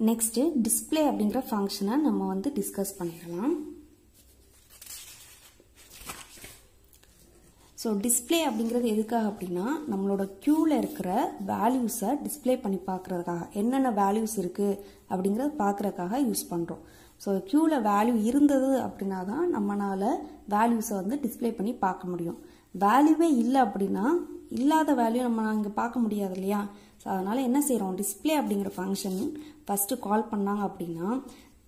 Next display அப்படிங்கிற ஃபங்க்ஷனை நம்ம வந்து டிஸ்கஸ் பண்ணிடலாம் ஸோ டிஸ்பிளே அப்படிங்கிறது எதுக்காக அப்படின்னா நம்மளோட க்யூவில் இருக்கிற வேல்யூஸை டிஸ்பிளே பண்ணி பார்க்குறதுக்காக. என்னென்ன வேல்யூஸ் இருக்குது அப்படிங்கிறத பார்க்குறதுக்காக யூஸ் பண்ணுறோம் ஸோ க்யூவில் வேல்யூ இருந்தது அப்படின்னா தான் நம்மளால் வேல்யூஸை வந்து டிஸ்பிளே பண்ணி பார்க்க முடியும். வேல்யூவே இல்லை அப்படின்னா இல்லாத வேல்யூ நம்ம இங்கே பார்க்க முடியாது இல்லையா? ஸோ அதனால் என்ன செய்கிறோம் டிஸ்பிளே அப்படிங்கிற ஃபங்க்ஷன் ஃபஸ்ட்டு கால் பண்ணாங்க அப்படின்னா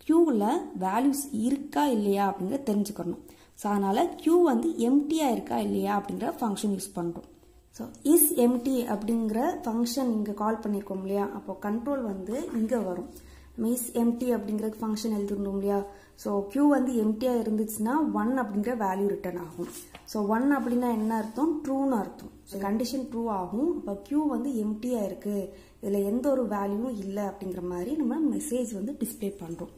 க்யூவில் வேல்யூஸ் இருக்கா இல்லையா அப்படிங்கிற தெரிஞ்சுக்கணும். ஸோ அதனால் க்யூ வந்து எம்டியாக இருக்கா இல்லையா அப்படிங்கிற ஃபங்க்ஷன் யூஸ் பண்ணுறோம் ஸோ இஸ் எம்டி அப்படிங்கிற ஃபங்க்ஷன் இங்கே கால் பண்ணியிருக்கோம் இல்லையா? அப்போ கண்ட்ரோல் வந்து இங்கே வரும். நம்ம இஸ் எம்டி அப்படிங்கிற ஃபங்க்ஷன் எழுதிருந்தோம் இல்லையா? ஸோ க்யூ வந்து எம்டியாக இருந்துச்சுன்னா ஒன் அப்படிங்கிற வேல்யூ ரிட்டர்ன் ஆகும். ஸோ ஒன் அப்படின்னா என்ன அர்த்தம்? ட்ரூன்னு அர்த்தம். ஸோ கண்டிஷன் ட்ரூ ஆகும். அப்போ க்யூ வந்து எம்டியாக இருக்குது இதில் எந்த ஒரு வேல்யூவும் இல்லை அப்படிங்கிற மாதிரி நம்ம மெசேஜ் வந்து டிஸ்பிளே பண்ணுறோம்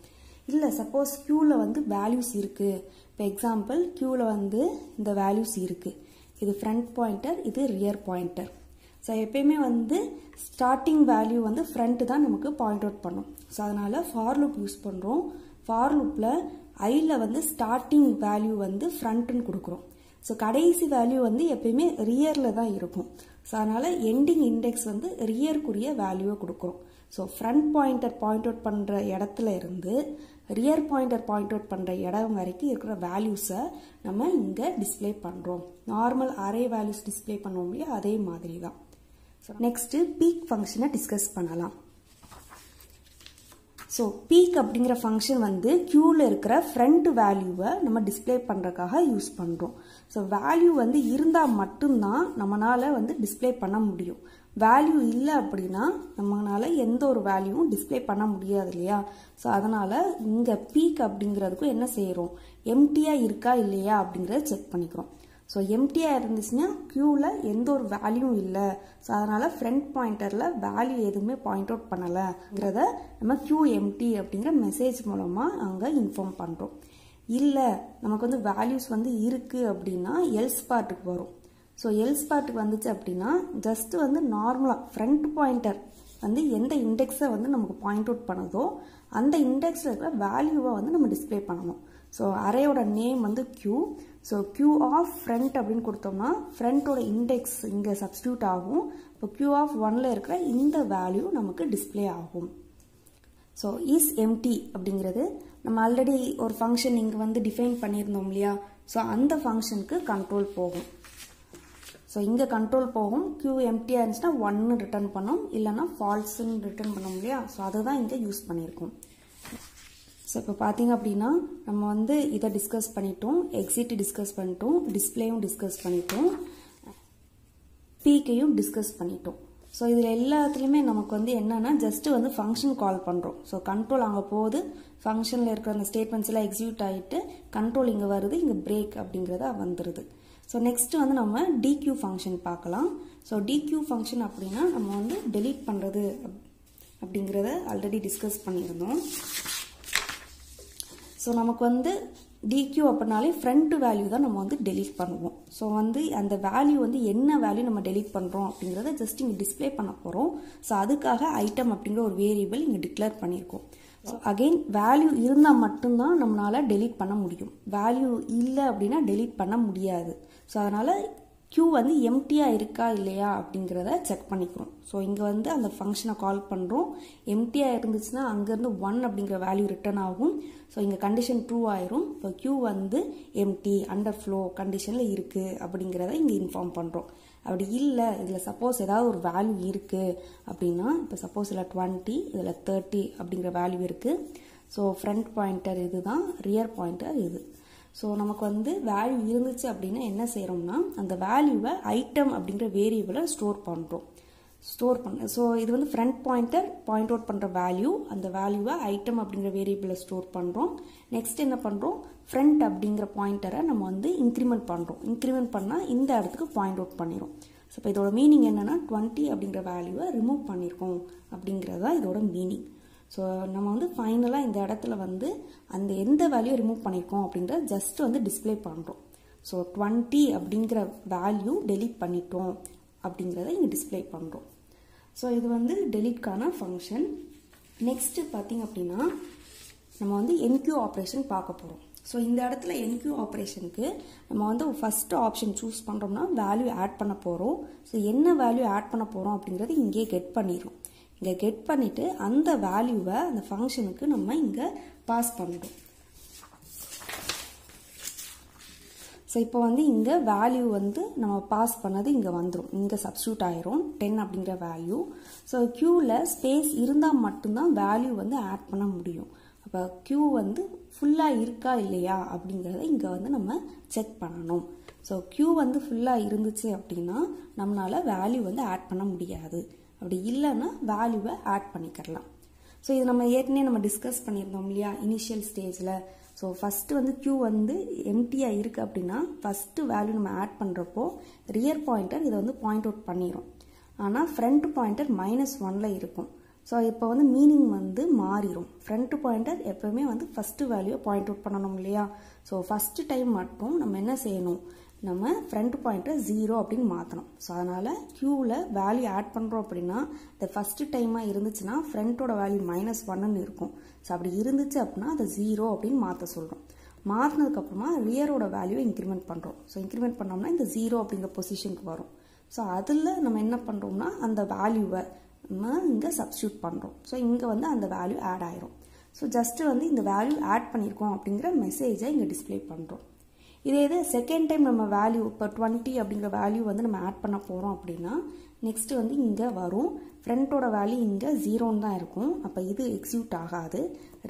இல்லை சப்போஸ் க்யூவில் வந்து வேல்யூஸ் இருக்குது இப்போ எக்ஸாம்பிள் க்யூவில் வந்து இந்த வேல்யூஸ் இருக்குது இது ஃப்ரண்ட் பாயிண்டர் இது ரியர் பாயிண்டர் ஸோ எப்பயுமே வந்து ஸ்டார்டிங் வேல்யூ வந்து ஃப்ரண்ட்டு தான் நமக்கு பாயிண்ட் அவுட் பண்ணும். ஸோ அதனால் ஃபார் லூப் யூஸ் பண்ணுறோம் ஃபார் லூப்பில் ஐயில் வந்து ஸ்டார்டிங் வேல்யூ வந்து ஃப்ரண்ட்டுன்னு கொடுக்குறோம். ஸோ கடைசி வேல்யூ வந்து எப்பயுமே ரியரில் தான் இருக்கும். ஸோ அதனால் எண்டிங் இண்டெக்ஸ் வந்து ரியருக்குரிய வேல்யூவை கொடுக்குறோம். So front pointer point out பண்ணுற இடத்துல இருந்து ரியர் பாயிண்டர் பாயிண்ட் அவுட் பண்ணுற இடம் வரைக்கும் இருக்கிற வேல்யூஸை நம்ம இங்கே டிஸ்பிளே பண்ணுறோம் நார்மல் அரே வேல்யூஸ் டிஸ்பிளே பண்ணுவோம் இல்லையா? அதே மாதிரி தான். நெக்ஸ்ட்டு பீக் ஃபங்க்ஷனை டிஸ்கஸ் பண்ணலாம். ஸோ பீக் அப்படிங்கிற ஃபங்க்ஷன் வந்து க்யூவில் இருக்கிற ஃப்ரண்ட் வேல்யூவை நம்ம டிஸ்பிளே பண்ணுறதுக்காக யூஸ் பண்ணுறோம் ஸோ வேல்யூ வந்து இருந்தால் மட்டும்தான் நம்மளால் வந்து டிஸ்பிளே பண்ண முடியும். வேல்யூ இல்லை அப்படின்னா நம்மளால் எந்த ஒரு வேல்யூவும் டிஸ்பிளே பண்ண முடியாது இல்லையா? ஸோ அதனால் இங்கே பீக் அப்படிங்கிறதுக்கும் என்ன செய்கிறோம் எம்டியாக இருக்கா இல்லையா அப்படிங்கிறத செக் பண்ணிக்கிறோம். ஸோ எம்டியாக இருந்துச்சுன்னா க்யூவில் எந்த ஒரு வேல்யூவும் இல்லை. ஸோ அதனால் ஃப்ரண்ட் பாயிண்டரில் வேல்யூ எதுவுமே பாயிண்ட் அவுட் பண்ணலைங்கிறத நம்ம க்யூ எம்டி அப்படிங்கிற மெசேஜ் மூலமாக அங்கே இன்ஃபார்ம் பண்ணுறோம் இல்லை நமக்கு வந்து வேல்யூஸ் வந்து இருக்குது அப்படின்னா எல்ஸ் பார்ட்டுக்கு வரும். ஸோ எல்ஸ் பார்ட்டுக்கு வந்துச்சு அப்படின்னா ஜஸ்ட் வந்து நார்மலாக ஃப்ரண்ட் பாயிண்டர் வந்து எந்த இண்டெக்ஸை வந்து நமக்கு பாயிண்ட் அவுட் பண்ணுதோ அந்த இண்டெக்ஸில் இருக்கிற வேல்யூவை வந்து நம்ம டிஸ்பிளே பண்ணணும். ஸோ அரேயோட நேம் வந்து queue so queue of front அப்படின்னு கொடுத்தோம்னா ஃப்ரண்ட்டோட இண்டெக்ஸ் இங்கே சப்ஸ்டியூட் ஆகும். இப்போ க்யூ ஆஃப் ஒனில் இருக்கிற இந்த வேல்யூ நமக்கு டிஸ்பிளே ஆகும். ஸோ இஸ் எம்டி அப்படிங்கிறது நம்ம ஆல்ரெடி ஒரு ஃபங்க்ஷன் இங்கே வந்து டிஃபைன் பண்ணியிருந்தோம் இல்லையா? ஸோ அந்த ஃபங்க்ஷனுக்கு கண்ட்ரோல் போகும். ஸோ இங்கே கண்ட்ரோல் போகும். க்யூ எம்டியாக இருந்துச்சுன்னா ஒன்று ரிட்டர்ன் பண்ணும். இல்லைன்னா ஃபால்ஸுன்னு ரிட்டர்ன் பண்ணோம் இல்லையா? ஸோ அதுதான் இங்கே யூஸ் பண்ணியிருக்கோம். ஸோ இப்போ பார்த்தீங்க அப்படின்னா நம்ம வந்து இதை டிஸ்கஸ் பண்ணிட்டோம். எக்ஸிட் டிஸ்கஸ் பண்ணிட்டோம். டிஸ்பிளேயும் டிஸ்கஸ் பண்ணிட்டோம். பீக்கையும் டிஸ்கஸ் பண்ணிட்டோம். ஸோ இதில் எல்லாத்துலேயுமே நமக்கு வந்து என்னென்னா ஜஸ்ட்டு வந்து ஃபங்க்ஷன் கால் பண்ணுறோம் ஸோ கண்ட்ரோல் அங்கே போகுது. ஃபங்க்ஷனில் இருக்கிற அந்த ஸ்டேட்மெண்ட்ஸ் எல்லாம் எக்ஸிக்யூட் ஆகிட்டு கண்ட்ரோல் இங்கே வருது இங்கே பிரேக் அப்படிங்கிறத வந்துடுது ஸோ நெக்ஸ்ட் வந்து நம்ம டிக்யூ ஃபங்க்ஷன் பார்க்கலாம். ஸோ டிக்யூ ஃபங்க்ஷன் அப்படின்னா நம்ம வந்து டெலீட் பண்ணுறது அப்படிங்கிறத ஆல்ரெடி டிஸ்கஸ் பண்ணியிருந்தோம். ஸோ நமக்கு வந்து டிக்யூ அப்படின்னாலே ஃப்ரண்ட் வேல்யூ தான் நம்ம வந்து டெலீட் பண்ணுவோம். ஸோ வந்து அந்த வேல்யூ வந்து என்ன வேல்யூ நம்ம டெலீட் பண்ணுறோம் அப்படிங்கிறத ஜஸ்ட் இங்கே டிஸ்பிளே பண்ண போகிறோம் ஸோ அதுக்காக ஐட்டம் அப்படிங்கிற ஒரு வேரியபிள் இங்கே டிக்ளேர் பண்ணியிருக்கோம். அகெயின் வேல்யூ இருந்தால் மட்டும்தான் நம்மளால் டெலீட் பண்ண முடியும். வேல்யூ இல்லை அப்படின்னா டெலீட் பண்ண முடியாது. ஸோ அதனால் க்யூ வந்து எம்டியாக இருக்கா இல்லையா அப்படிங்கிறத செக் பண்ணிக்கிறோம் ஸோ இங்கே வந்து அந்த ஃபங்க்ஷனை கால் பண்ணுறோம் எம்டியாக இருந்துச்சுன்னா அங்கேருந்து ஒன் அப்படிங்கிற வேல்யூ ரிட்டர்ன் ஆகும். ஸோ இங்கே கண்டிஷன் ட்ரூ ஆயிரும். இப்போ க்யூ வந்து எம்டி அண்டர் ஃப்ளோ கண்டிஷனில் இருக்குது அப்படிங்கிறத இங்கே இன்ஃபார்ம் பண்ணுறோம் அப்படி இல்லை இதில் சப்போஸ் ஏதாவது ஒரு வேல்யூ இருக்குது அப்படின்னா இப்போ சப்போஸ் இதில் டுவெண்ட்டி இதில் தேர்ட்டி அப்படிங்கிற வேல்யூ இருக்குது ஸோ ஃப்ரண்ட் பாயிண்டர் இது தான் ரியர் பாயிண்டர் இது. ஸோ நமக்கு வந்து வேல்யூ இருந்துச்சு அப்படின்னா என்ன செய்கிறோம்னா அந்த வேல்யூவை ஐட்டம் அப்படிங்கிற வேரியபிளை ஸ்டோர் பண்ணுறோம் ஸ்டோர் பண்ண ஸோ இது வந்து ஃப்ரண்ட் பாயிண்டர் பாயிண்ட் அவுட் பண்ணுற வேல்யூ அந்த வேல்யூவை ஐட்டம் அப்படிங்கிற வேரியபிளை ஸ்டோர் பண்ணுறோம் நெக்ஸ்ட் என்ன பண்ணுறோம் ஃப்ரண்ட் அப்படிங்கிற பாயிண்டரை நம்ம வந்து இன்க்ரிமெண்ட் பண்ணுறோம் இன்க்ரிமெண்ட் பண்ணால் இந்த இடத்துக்கு பாயிண்ட் அவுட் பண்ணிடும் ஸோ இப்போ இதோட மீனிங் என்னென்னா டுவெண்ட்டி அப்படிங்கிற வேல்யூவை ரிமூவ் பண்ணியிருக்கோம் அப்படிங்கிறது தான் இதோட மீனிங் ஸோ நம்ம வந்து ஃபைனலாக இந்த இடத்துல வந்து அந்த எந்த வேல்யூ ரிமூவ் பண்ணியிருக்கோம் அப்படின்றத ஜஸ்ட் வந்து டிஸ்பிளே பண்ணுறோம் ஸோ டுவெண்ட்டி அப்படிங்கிற வேல்யூ டெலீட் பண்ணிட்டோம் அப்படிங்கிறத இங்கே டிஸ்பிளே பண்ணுறோம் ஸோ இது வந்து டெலிட்கான ஃபங்க்ஷன் நெக்ஸ்ட்டு பார்த்தீங்க அப்படின்னா நம்ம வந்து என்கியூ ஆப்ரேஷன் பார்க்க போகிறோம் ஸோ இந்த இடத்துல என்கியூ ஆப்ரேஷனுக்கு நம்ம வந்து ஃபஸ்ட்டு ஆப்ஷன் சூஸ் பண்ணுறோம்னா வேல்யூ ஆட் பண்ண போகிறோம் ஸோ என்ன வேல்யூ ஆட் பண்ண போகிறோம் அப்படிங்கிறது இங்கே கெட் பண்ணிடும் இங்கே கெட் பண்ணிவிட்டு அந்த வேல்யூவை அந்த ஃபங்க்ஷனுக்கு நம்ம இங்கே பாஸ் பண்ணிடும் ஸோ இப்போ வந்து இங்கே வேல்யூ வந்து நம்ம பாஸ் பண்ணது இங்கே வந்துடும் இங்கே சப்ஸ்டியூட் ஆயிரும். டென் அப்படிங்கிற வேல்யூ ஸோ க்யூவில் ஸ்பேஸ் இருந்தால் மட்டும்தான் வேல்யூ வந்து ஆட் பண்ண முடியும். அப்போ க்யூ வந்து ஃபுல்லாக இருக்கா இல்லையா அப்படிங்கிறத இங்கே வந்து நம்ம செக் பண்ணணும். ஸோ க்யூ வந்து ஃபுல்லாக இருந்துச்சு அப்படின்னா நம்மளால் வேல்யூ வந்து ஆட் பண்ண முடியாது. அப்படி இல்லைன்னா வேல்யூவை ஆட் பண்ணிக்கிறலாம் ஸோ இது நம்ம ஏற்கனவே நம்ம டிஸ்கஸ் பண்ணியிருந்தோம் இல்லையா? இனிஷியல் ஸ்டேஜில் ஸோ ஃபஸ்ட்டு வந்து க்யூ வந்து எம்டியாக இருக்குது அப்படின்னா ஃபஸ்ட்டு வேல்யூ நம்ம ஆட் பண்ணுறப்போ ரியர் பாயிண்டர் இதை வந்து பாயிண்ட் அவுட் பண்ணிடும் ஆனால் ஃப்ரண்ட் பாயிண்டர் மைனஸ் ஒனில் இருக்கும். ஸோ இப்போ வந்து மீனிங் வந்து மாறிடும் ஃப்ரண்ட் பாயிண்டர் எப்போவுமே வந்து ஃபஸ்ட்டு வேல்யூவை பாயிண்ட் அவுட் பண்ணணும் இல்லையா? ஸோ ஃபஸ்ட்டு டைம் மட்டும் நம்ம என்ன செய்யணும்? நம்ம ஃப்ரண்ட் பாயிண்ட்டை ஜீரோ அப்படின்னு மாற்றணும் ஸோ அதனால் க்யூவில் வேல்யூ ஆட் பண்ணுறோம் அப்படின்னா இந்த ஃபஸ்ட்டு டைமாக இருந்துச்சுன்னா ஃப்ரண்ட்டோட வேல்யூ மைனஸ் ஒன்னு இருக்கும். ஸோ அப்படி இருந்துச்சு அப்படின்னா அதை ஜீரோ அப்படின்னு மாற்ற சொல்கிறோம் மாற்றினதுக்கப்புறமா ரியரோட வேல்யூவை இன்க்ரிமெண்ட் பண்ணுறோம் ஸோ இன்க்ரிமெண்ட் பண்ணோம்னா இந்த ஜீரோ அப்படிங்கிற பொசிஷனுக்கு வரும். ஸோ அதில் நம்ம என்ன பண்ணுறோம்னா அந்த வேல்யூவை நம்ம இங்கே சப்ஸ்டியூட் பண்ணுறோம் ஸோ இங்கே வந்து அந்த வேல்யூ ஆட் ஆயிரும். ஸோ ஜஸ்ட்டு வந்து இந்த வேல்யூ ஆட் பண்ணியிருக்கோம் அப்படிங்கிற மெசேஜை இங்கே டிஸ்பிளே பண்ணுறோம் இதே இது செகண்ட் டைம் நம்ம வேல்யூ இப்போ டுவெண்ட்டி அப்படிங்கிற வேல்யூ வந்து நம்ம ஆட் பண்ண போகிறோம் அப்படின்னா நெக்ஸ்ட்டு வந்து இங்கே வரும். ஃப்ரண்ட்டோட வேல்யூ இங்கே ஜீரோன்னு தான் இருக்கும். அப்போ இது எக்ஸிக்யூட் ஆகாது.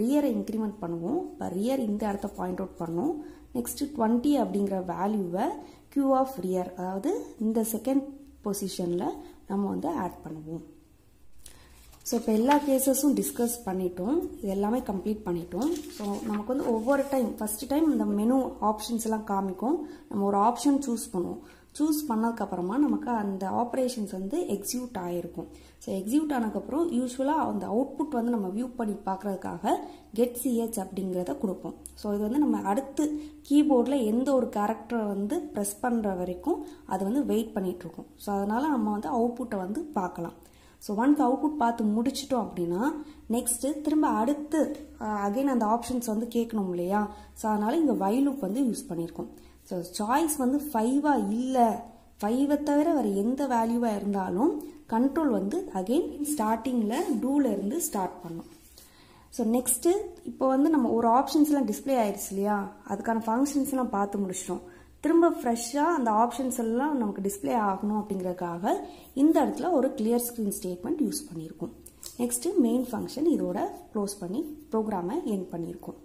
ரியரை இன்க்ரிமெண்ட் பண்ணுவோம். இப்போ ரியர் இந்த இடத்த பாயிண்ட் அவுட் பண்ணும். நெக்ஸ்ட்டு டுவெண்ட்டி அப்படிங்கிற வேல்யூவை கியூ ஆஃப் ரியர் அதாவது இந்த செகண்ட் பொசிஷனில் நம்ம வந்து ஆட் பண்ணுவோம். ஸோ இப்போ எல்லா கேசஸும் டிஸ்கஸ் பண்ணிட்டோம். இது எல்லாமே கம்ப்ளீட் பண்ணிட்டோம். ஸோ நமக்கு வந்து ஒவ்வொரு டைம் ஃபஸ்ட்டு டைம் இந்த மெனு ஆப்ஷன்ஸ் எல்லாம் காமிக்கும். நம்ம ஒரு ஆப்ஷன் சூஸ் பண்ணுவோம். சூஸ் பண்ணதுக்கப்புறமா நமக்கு அந்த ஆப்ரேஷன்ஸ் வந்து எக்ஸிக்யூட் ஆகிருக்கும் ஸோ எக்ஸிக்யூட் ஆனதுக்கப்புறம் யூஸ்வலாக அந்த அவுட்புட் வந்து நம்ம வியூ பண்ணி பார்க்குறதுக்காக கெட் சிஹெச் அப்படிங்கிறத கொடுப்போம். ஸோ இது வந்து நம்ம அடுத்து கீபோர்டில் எந்த ஒரு கேரக்டரை வந்து ப்ரெஸ் பண்ணுற வரைக்கும் அது வந்து வெயிட் பண்ணிகிட்ருக்கோம் ஸோ அதனால் நம்ம வந்து அவுட்புட்டை வந்து பார்க்கலாம். ஸோ ஒன்ஸ் அவுட்புட் பார்த்து முடிச்சிட்டோம் அப்படின்னா நெக்ஸ்ட்டு திரும்ப அடுத்து uh, அகைன் அந்த ஆப்ஷன்ஸ் வந்து கேட்கணும் இல்லையா? ஸோ அதனால் இங்கே வைலுப் வந்து யூஸ் பண்ணியிருக்கோம் ஸோ சாய்ஸ் வந்து ஃபைவாக இல்லை. ஃபைவை தவிர வேறு எந்த வேல்யூவாக இருந்தாலும் கண்ட்ரோல் வந்து அகெயின் ஸ்டார்டிங்கில் டூலேருந்து இருந்து ஸ்டார்ட் பண்ணும். ஸோ நெக்ஸ்ட்டு இப்போ வந்து நம்ம ஒரு ஆப்ஷன்ஸ்லாம் டிஸ்பிளே ஆயிடுச்சு இல்லையா? அதுக்கான ஃபங்க்ஷன்ஸ்லாம் பார்த்து முடிச்சிட்டோம். திரும்ப ஃப்ரெஷ்ஷாக அந்த ஆப்ஷன்ஸ் எல்லாம் நமக்கு டிஸ்பிளே ஆகணும் அப்படிங்கிறதுக்காக இந்த இடத்துல ஒரு கிளியர் ஸ்க்ரீன் ஸ்டேட்மெண்ட் யூஸ் பண்ணியிருக்கோம். நெக்ஸ்ட்டு மெயின் ஃபங்க்ஷன் இதோட க்ளோஸ் பண்ணி ப்ரோக்ராமை என் பண்ணியிருக்கோம்.